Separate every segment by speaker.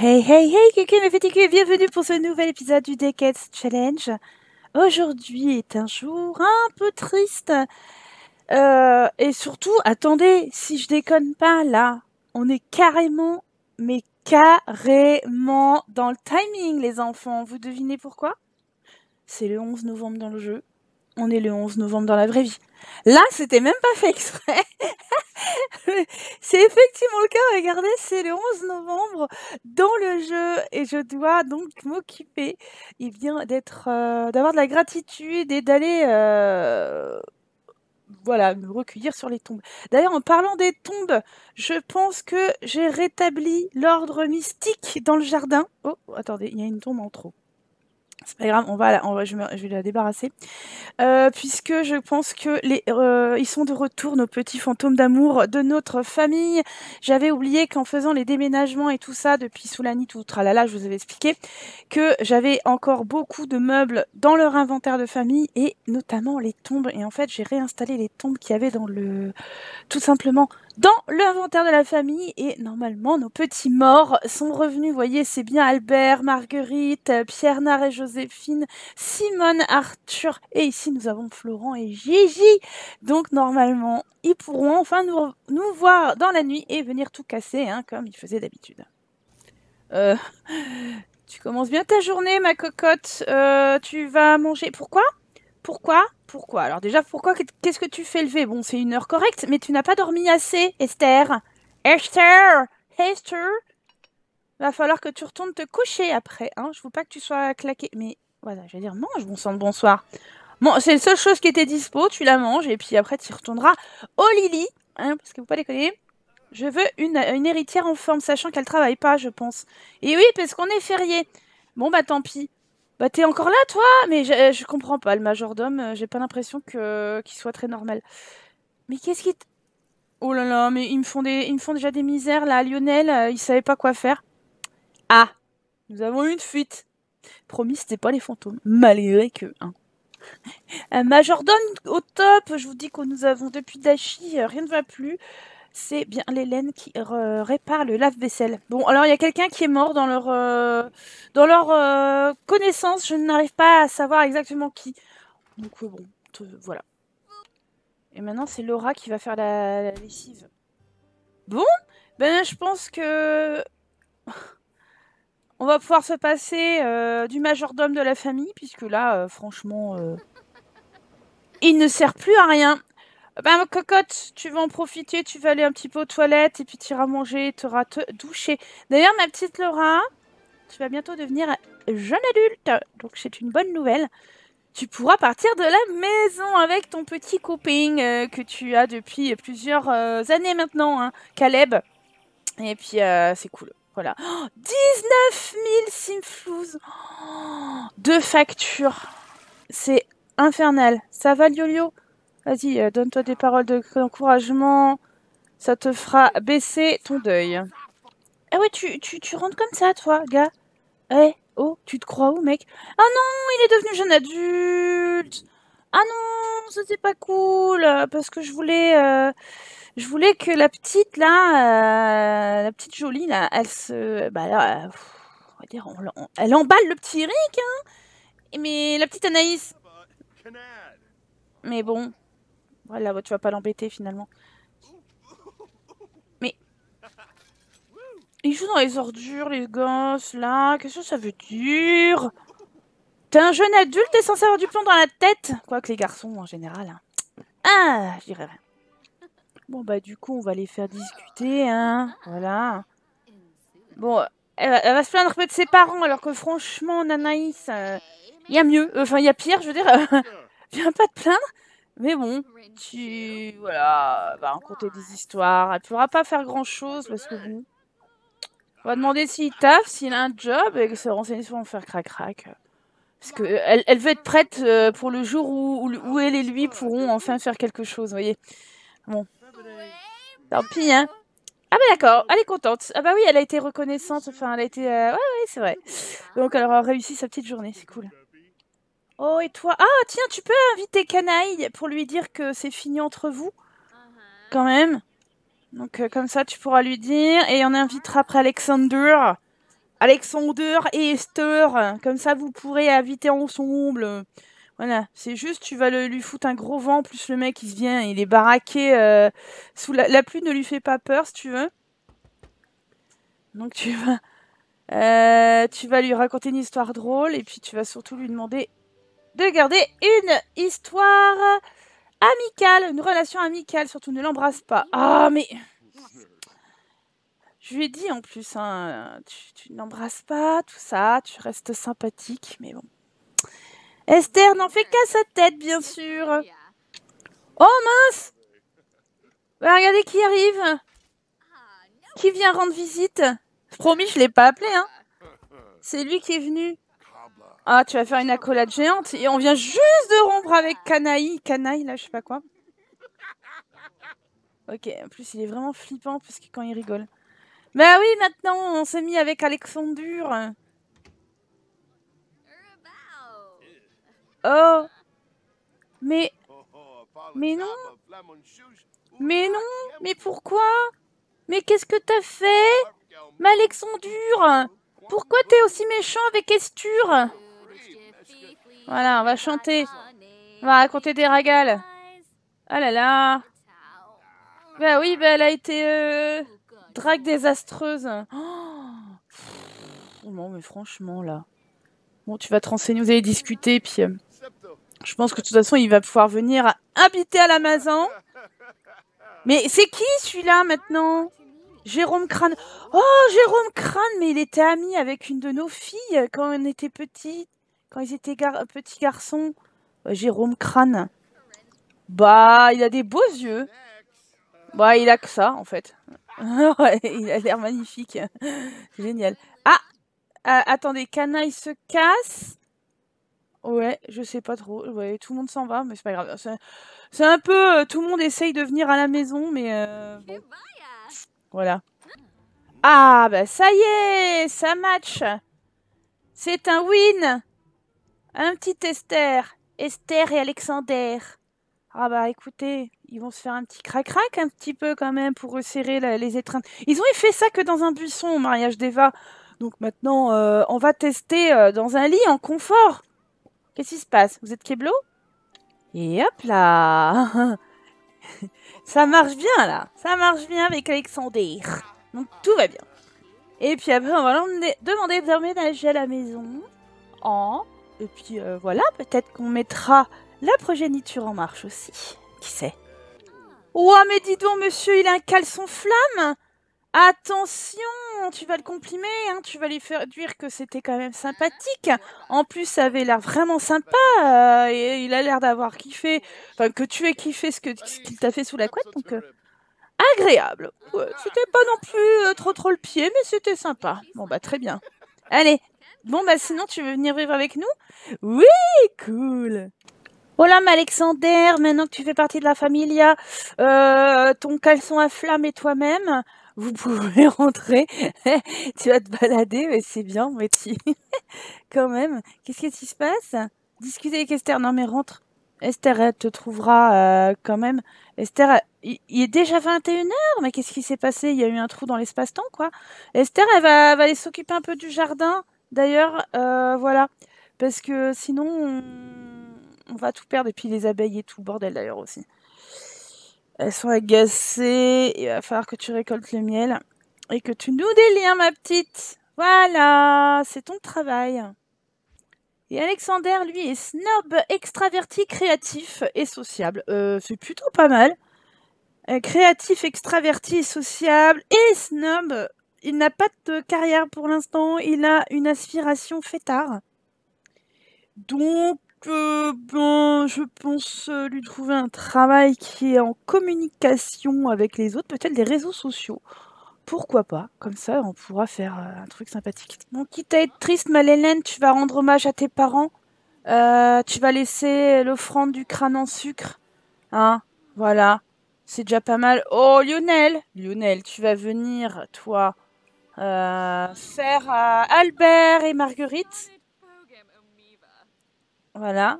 Speaker 1: Hey hey hey, quelqu'un mes petits bienvenue pour ce nouvel épisode du Decades Challenge. Aujourd'hui est un jour un peu triste. Euh, et surtout, attendez, si je déconne pas là, on est carrément, mais carrément dans le timing les enfants. Vous devinez pourquoi? C'est le 11 novembre dans le jeu. On est le 11 novembre dans la vraie vie. Là, c'était même pas fait exprès. c'est effectivement le cas. Regardez, c'est le 11 novembre dans le jeu et je dois donc m'occuper eh euh, d'avoir de la gratitude et d'aller euh, voilà, me recueillir sur les tombes. D'ailleurs, en parlant des tombes, je pense que j'ai rétabli l'ordre mystique dans le jardin. Oh, attendez, il y a une tombe en trop. C'est pas grave, on va, va je, vais la débarrasser. Euh, puisque je pense que les, euh, ils sont de retour, nos petits fantômes d'amour de notre famille. J'avais oublié qu'en faisant les déménagements et tout ça, depuis Soulani, tout tralala, je vous avais expliqué, que j'avais encore beaucoup de meubles dans leur inventaire de famille, et notamment les tombes. Et en fait, j'ai réinstallé les tombes qu'il y avait dans le... Tout simplement dans l'inventaire de la famille et normalement nos petits morts sont revenus. Voyez, c'est bien Albert, Marguerite, Pierre Nard et Joséphine, Simone, Arthur et ici nous avons Florent et Gigi. Donc normalement, ils pourront enfin nous, nous voir dans la nuit et venir tout casser hein, comme ils faisaient d'habitude. Euh, tu commences bien ta journée, ma cocotte. Euh, tu vas manger. Pourquoi? Pourquoi? Pourquoi? Alors déjà, pourquoi Qu'est-ce que tu fais lever? Bon, c'est une heure correcte, mais tu n'as pas dormi assez, Esther. Esther Esther Va falloir que tu retournes te coucher après, hein. Je veux pas que tu sois claqué. Mais voilà, je vais dire mange, bon sang de bonsoir. Bon, c'est la seule chose qui était dispo, tu la manges, et puis après tu retourneras au Lily, hein, parce que vous pas déconner. Je veux une, une héritière en forme, sachant qu'elle travaille pas, je pense. Et oui, parce qu'on est férié. Bon, bah tant pis. Bah t'es encore là toi? Mais je, euh, je comprends pas, le majordome, euh, j'ai pas l'impression que qu'il soit très normal. Mais qu'est-ce qui... Oh là là, mais ils me font des ils me font déjà des misères là, Lionel, euh, il savait pas quoi faire. Ah Nous avons eu une fuite. Promis, c'était pas les fantômes, malgré que hein. Un majordome au top, je vous dis que nous avons depuis Dashi, rien ne va plus c'est bien l'Hélène qui répare le lave-vaisselle. Bon, alors il y a quelqu'un qui est mort dans leur, euh, dans leur euh, connaissance. Je n'arrive pas à savoir exactement qui. Donc euh, bon, voilà. Et maintenant, c'est Laura qui va faire la, lessive. Bon, ben je pense que... On va pouvoir se passer du majordome de la famille, puisque là, franchement, il ne sert plus à rien. Bah, cocotte, tu vas en profiter, tu vas aller un petit peu aux toilettes et puis tu iras manger, tu te doucher. D'ailleurs, ma petite Laura, tu vas bientôt devenir jeune adulte, donc c'est une bonne nouvelle. Tu pourras partir de la maison avec ton petit coping euh, que tu as depuis plusieurs euh, années maintenant, hein, Caleb. Et puis, euh, c'est cool. Voilà. 19 000 simflouz. deux factures. C'est infernal. Ça va, Liolio? Vas-y, euh, donne-toi des paroles d'encouragement. Ça te fera baisser ton deuil. Ah ouais, tu, tu, tu rentres comme ça, toi, gars. Eh, oh, tu te crois où, mec? Ah non, il est devenu jeune adulte. Ah non, ça c'est pas cool. Parce que je voulais... Euh, je voulais que la petite, là, euh, la petite jolie, là, elle se... Bah là, on va dire, elle emballe le petit Eric, hein Mais la petite Anaïs... Mais bon, voilà, tu vas pas l'embêter finalement. Mais... Ils jouent dans les ordures, les gosses, là. Qu'est-ce que ça veut dire? T'es un jeune adulte, t'es censé avoir du plomb dans la tête Quoique les garçons, en général. Hein. Ah, je dirais rien. Bon, bah du coup, on va les faire discuter, hein. Voilà. Bon, elle va, se plaindre de ses parents, alors que franchement, Nanaïs, il euh, y a mieux. Enfin, il y a pire, je veux dire. viens pas te plaindre. Mais bon, tu voilà, va raconter des histoires. Elle pourra pas faire grand chose parce que bon. On va demander s'il taffe, s'il a un job et que se renseigner sur faire crac-crac. Parce que elle, elle, veut être prête euh, pour le jour où, où, elle et lui pourront enfin faire quelque chose, vous voyez. Bon. Tant pis, hein. Ah bah d'accord, elle est contente. Ah bah oui, elle a été reconnaissante, enfin elle a été... Euh, ouais, ouais, c'est vrai. Donc elle aura réussi sa petite journée, c'est cool. Oh, et toi? Ah, tiens, tu peux inviter Canaille pour lui dire que c'est fini entre vous? Uh-huh. Quand même. Donc, euh, comme ça, tu pourras lui dire. Et on invitera après Alexander. Alexander et Esther. Comme ça, vous pourrez habiter ensemble. Voilà, c'est juste, tu vas le, lui foutre un gros vent, plus le mec, il se vient, il est baraqué. euh, sous la, la pluie ne lui fait pas peur, si tu veux. Donc tu vas, euh, tu vas lui raconter une histoire drôle, et puis tu vas surtout lui demander de garder une histoire amicale, une relation amicale, surtout ne l'embrasse pas. Ah, mais... Je lui ai dit en plus, hein, tu, tu n'embrasses pas, tout ça, tu restes sympathique, mais bon. Esther n'en fait qu'à sa tête, bien sûr. Oh mince Bah, Regardez qui arrive. Qui vient rendre visite Promis, je l'ai pas appelé, hein. C'est lui qui est venu. Ah, tu vas faire une accolade géante. Et on vient juste de rompre avec Canaille. Canaille, là, je sais pas quoi. Ok, en plus, il est vraiment flippant parce que quand il rigole. Bah oui, maintenant, on s'est mis avec Alexandre. Oh Mais... Mais non Mais non Mais pourquoi? Mais qu'est-ce que t'as fait? Malexandure Pourquoi t'es aussi méchant avec Esture? Voilà, on va chanter. On va raconter des ragales. Ah là là Bah oui, bah elle a été... Euh, drague désastreuse. Oh non, mais franchement, là... Bon, tu vas te renseigner, vous allez discuter, puis... euh, je pense que de toute façon, il va pouvoir venir habiter à la maison. Mais c'est qui celui-là maintenant? Jérôme Crane. Oh, Jérôme Crane, mais il était ami avec une de nos filles quand on était petits, quand ils étaient petits garçons. Euh, Jérôme Crane. Bah, il a des beaux yeux. Bah, il a que ça, en fait. Il a l'air magnifique. Génial. Ah, ah, attendez, Canaille se casse. Ouais, je sais pas trop. Ouais, tout le monde s'en va, mais c'est pas grave. C'est un peu, euh, tout le monde essaye de venir à la maison, mais euh, voilà. Ah, bah ça y est, ça match. C'est un win. Un petit Esther. Esther et Alexander. Ah bah écoutez, ils vont se faire un petit crac-crac un petit peu quand même pour resserrer les étreintes. Ils ont fait ça que dans un buisson au mariage d'Eva. Donc maintenant, euh, on va tester euh, dans un lit en confort. Qu'est-ce qui se passe? Vous êtes Keblo? Et hop là Ça marche bien là Ça marche bien avec Alexander. Donc tout va bien. Et puis après, on va demander d'emménager à la maison. En... Et puis euh, voilà, peut-être qu'on mettra la progéniture en marche aussi. Qui sait? Oh, mais dis donc, monsieur, il a un caleçon flamme Attention, tu vas le comprimer, hein, tu vas lui faire dire que c'était quand même sympathique. En plus, ça avait l'air vraiment sympa, euh, et il a l'air d'avoir kiffé, enfin que tu aies kiffé ce qu'il t'a fait sous la couette, donc euh, agréable. Ouais, c'était pas non plus trop trop le pied, mais c'était sympa. Bon bah très bien. Allez, bon bah sinon tu veux venir vivre avec nous? Oui, cool. Voilà, Alexander, maintenant que tu fais partie de la familia, euh, ton caleçon à flamme et toi-même, vous pouvez rentrer. tu vas te balader, mais c'est bien, mais tu... quand même. Qu'est-ce qui se passe? Discuter avec Esther. Non, mais rentre. Esther, elle te trouvera euh, quand même. Esther, elle- il, est déjà 21h, mais qu'est-ce qui s'est passé? Il y a eu un trou dans l'espace-temps, quoi. Esther, elle va, va aller s'occuper un peu du jardin, d'ailleurs, euh, voilà. Parce que sinon, on, va tout perdre. Et puis les abeilles et tout, bordel d'ailleurs aussi. Elles sont agacées. Il va falloir que tu récoltes le miel. Et que tu noues des liens, ma petite. Voilà, c'est ton travail. Et Alexander, lui, est snob, extraverti, créatif et sociable. Euh, c'est plutôt pas mal. Euh, créatif, extraverti sociable et snob. Il n'a pas de carrière pour l'instant. Il a une aspiration fêtard. Donc, euh, ben, je pense euh, lui trouver un travail qui est en communication avec les autres, peut-être des réseaux sociaux. Pourquoi pas? Comme ça, on pourra faire euh, un truc sympathique. Bon, quitte à être triste, Malélène, tu vas rendre hommage à tes parents. Tu vas laisser l'offrande du crâne en sucre. Hein? Voilà. C'est déjà pas mal. Oh, Lionel Lionel, tu vas venir, toi, faire euh, Albert et Marguerite. Voilà.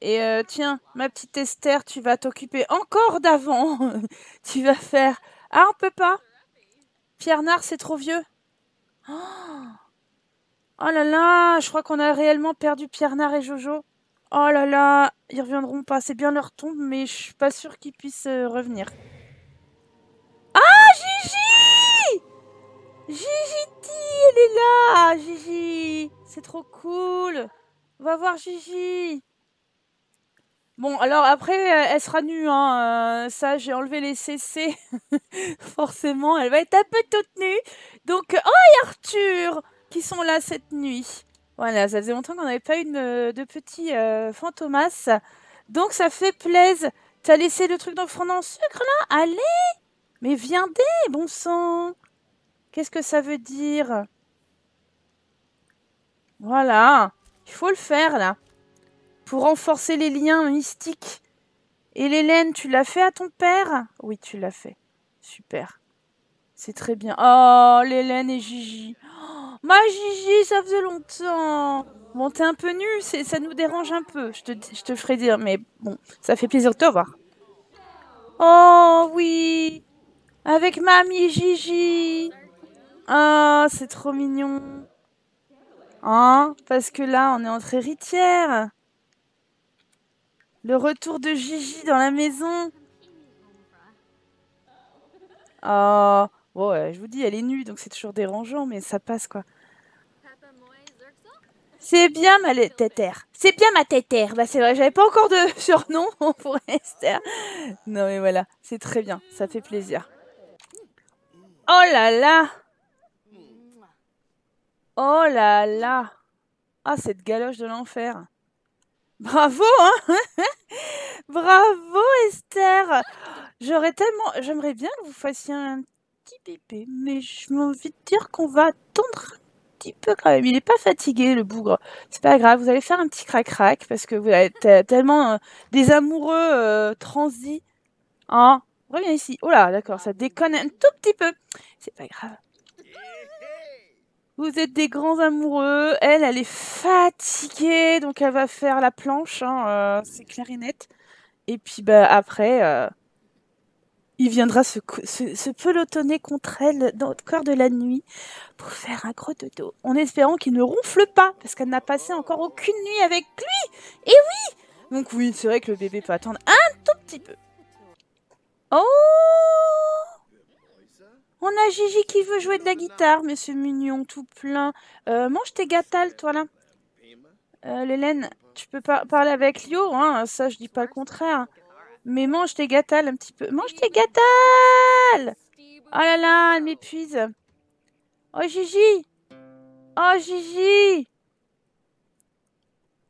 Speaker 1: Et euh, tiens, ma petite Esther, tu vas t'occuper encore d'avant. tu vas faire. Ah, on peut pas Pierre Nard, c'est trop vieux. Oh, Oh là là, je crois qu'on a réellement perdu Pierre Nard et Jojo. Oh là là, ils reviendront pas. C'est bien leur tombe, mais je suis pas sûre qu'ils puissent euh, revenir. Ah, Gigi Gigi elle est là Gigi C'est trop cool va voir Gigi Bon, alors après, euh, elle sera nue, hein. euh, ça, j'ai enlevé les CC. Forcément, elle va être un peu toute nue. Donc, oh, et Arthur qui sont là cette nuit. Voilà, ça faisait longtemps qu'on n'avait pas une de petits euh, fantomas. Donc, ça fait plaisir. T'as laissé le truc dans le fond en sucre, là? Allez Mais viendez, bon sang Qu'est-ce que ça veut dire? Voilà. Il faut le faire, là pour renforcer les liens mystiques. Et l'Hélène, tu l'as fait à ton père? Oui, tu l'as fait. Super. C'est très bien. Oh, l'Hélène et Gigi. Oh, ma Gigi, ça faisait longtemps. Bon, t'es un peu nu, ça nous dérange un peu. Je te, je te ferai dire, mais bon, ça fait plaisir de te voir. Oh, oui. Avec mamie et Gigi. Ah, oh, c'est trop mignon. Hein Parce que là, on est entre héritières. Le retour de Gigi dans la maison. Oh, je vous dis, elle est nue, donc c'est toujours dérangeant, mais ça passe, quoi. C'est bien ma tétère. C'est bien ma tétère. Bah c'est vrai, j'avais pas encore de surnom pour Esther. Non mais voilà, c'est très bien, ça fait plaisir. Oh là là Oh là là Ah cette galoche de l'enfer Bravo, hein Bravo, Esther J'aurais tellement... J'aimerais bien que vous fassiez un petit bébé, mais je envie de dire qu'on va attendre un petit peu quand même. Il n'est pas fatigué, le bougre. C'est pas grave, vous allez faire un petit crac-crac, parce que vous êtes tellement euh, des amoureux euh, transis. Hein Reviens ici. Oh là, d'accord, ça déconne un tout petit peu. C'est pas grave. Vous êtes des grands amoureux. Elle, elle est fatiguée, donc elle va faire la planche. Hein, euh, c'est clair et net. Et puis bah, après, euh, il viendra se, pelotonner contre elle dans le corps de la nuit pour faire un gros. En espérant qu'il ne ronfle pas, parce qu'elle n'a passé encore aucune nuit avec lui. Et oui Donc oui, c'est vrai que le bébé peut attendre un tout petit peu. Oh on a Gigi qui veut jouer de la guitare, monsieur mignon, tout plein. Euh, mange tes gâtales, toi, là. Euh, Lélène, tu peux parler avec Lio, hein, ça, je dis pas le contraire. Mais mange tes gâtales un petit peu. Mange tes gâtales Oh là là, elle m'épuise. Oh, Gigi Oh, Gigi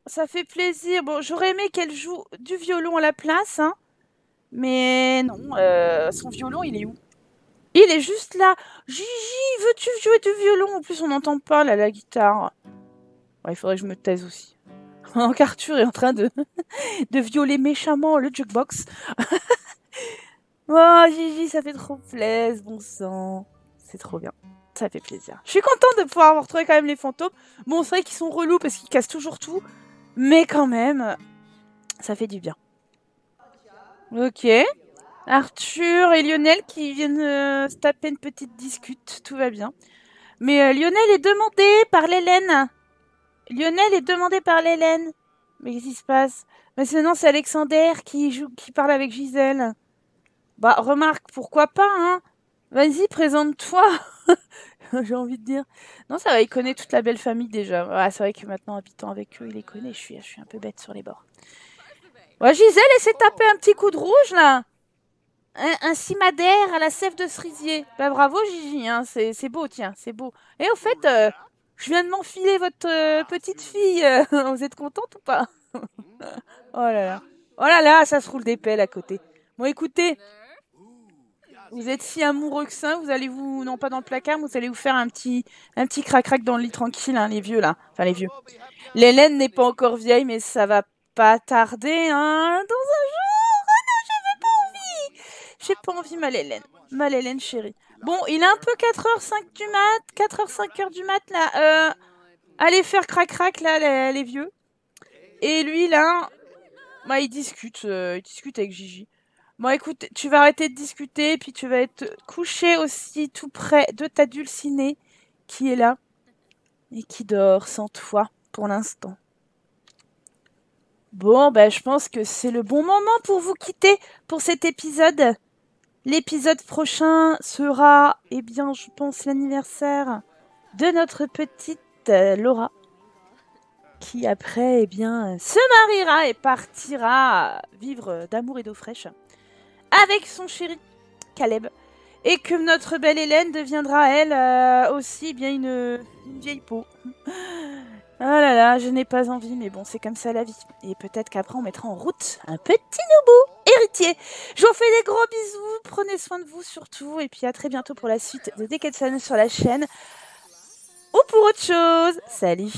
Speaker 1: Ça fait plaisir. Bon, j'aurais aimé qu'elle joue du violon à la place, hein. Mais non, euh, son violon, il est où? Il est juste là. Gigi, veux-tu jouer du violon? En plus, on n'entend pas là la guitare. il faudrait que je me taise aussi. Arthur est en train de, de violer méchamment le jukebox. oh, Gigi, ça fait trop plaisir, bon sang. C'est trop bien. Ça fait plaisir. Je suis contente de pouvoir retrouver quand même les fantômes. Bon, c'est vrai qu'ils sont relous parce qu'ils cassent toujours tout. Mais quand même, ça fait du bien. Ok. Arthur et Lionel qui viennent euh, se taper une petite discute, tout va bien. Mais euh, Lionel est demandé par l'Hélène. Lionel est demandé par l'Hélène. Mais qu'est-ce qui se passe? Mais sinon c'est Alexander qui joue, qui parle avec Gisèle. Bah remarque, pourquoi pas, hein? Vas-y, présente-toi. J'ai envie de dire. Non, ça va, il connaît toute la belle famille déjà. c'est vrai que maintenant, habitant avec eux, il les connaît. Je suis, je suis un peu bête sur les bords. Ouais, Gisèle, elle s'est tapé un petit coup de rouge, là un, cimadaire à la sève de cerisier. Bah bravo Gigi, hein, c'est beau, tiens, c'est beau. Et au fait, euh, je viens de m'enfiler votre euh, petite fille. vous êtes contente ou pas? Oh là là. Oh là là, ça se roule des pelles à côté. Bon écoutez, vous êtes si amoureux que ça, vous allez vous, non pas dans le placard, vous allez vous faire un petit, un petit crac-crac dans le lit tranquille, hein, les vieux là. Enfin les vieux. L'Hélène n'est pas encore vieille, mais ça va pas tarder, hein, dans un. J'ai pas envie, ma Hélène. Ma Hélène chérie. Bon, il est un peu 4h05 du mat. 4h, 5h du mat, là. Euh, allez faire crac-crac, là, les, vieux. Et lui, là, bah, il discute. Euh, il discute avec Gigi. Bon, écoute, tu vas arrêter de discuter, puis tu vas être couché aussi tout près de ta dulcinée qui est là. et qui dort sans toi pour l'instant. Bon, ben, je pense que c'est le bon moment pour vous quitter pour cet épisode. L'épisode prochain sera, eh bien, je pense, l'anniversaire de notre petite euh, Laura, qui après, eh bien, se mariera et partira vivre d'amour et d'eau fraîche avec son chéri Caleb. Et que notre belle Hélène deviendra, elle, euh, aussi bien une, une vieille peau. Ah là là, je n'ai pas envie, mais bon, c'est comme ça la vie. Et peut-être qu'après, on mettra en route un petit nouveau héritier. Je vous fais des gros bisous, prenez soin de vous surtout, et puis à très bientôt pour la suite de Decade sur la chaîne. Ou pour autre chose. Salut